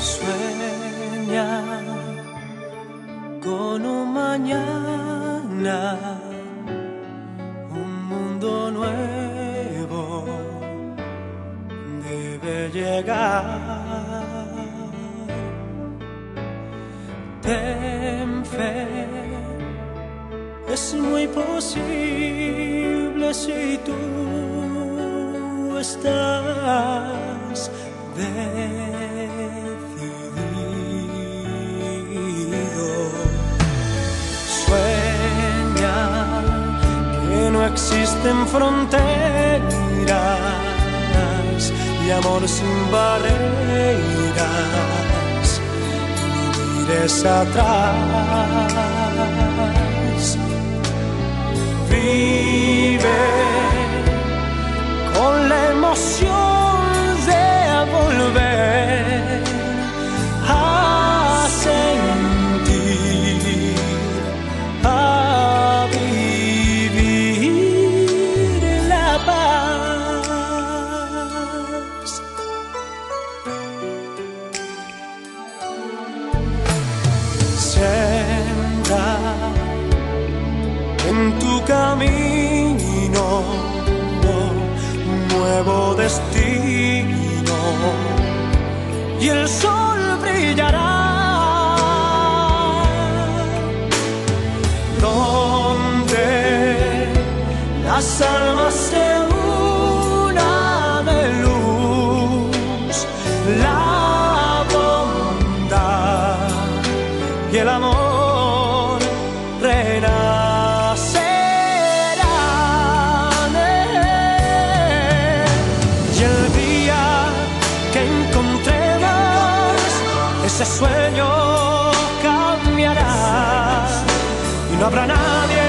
Sueña con un mañana, un mundo nuevo debe llegar. Ten fe, es muy posible si tú estás decidido. Existen fronteras y amor sin barreras. No mires atrás. Vive tu camino un nuevo destino. Y el sol brillará. Donde las almas ese sueño cambiará. Y no habrá nadie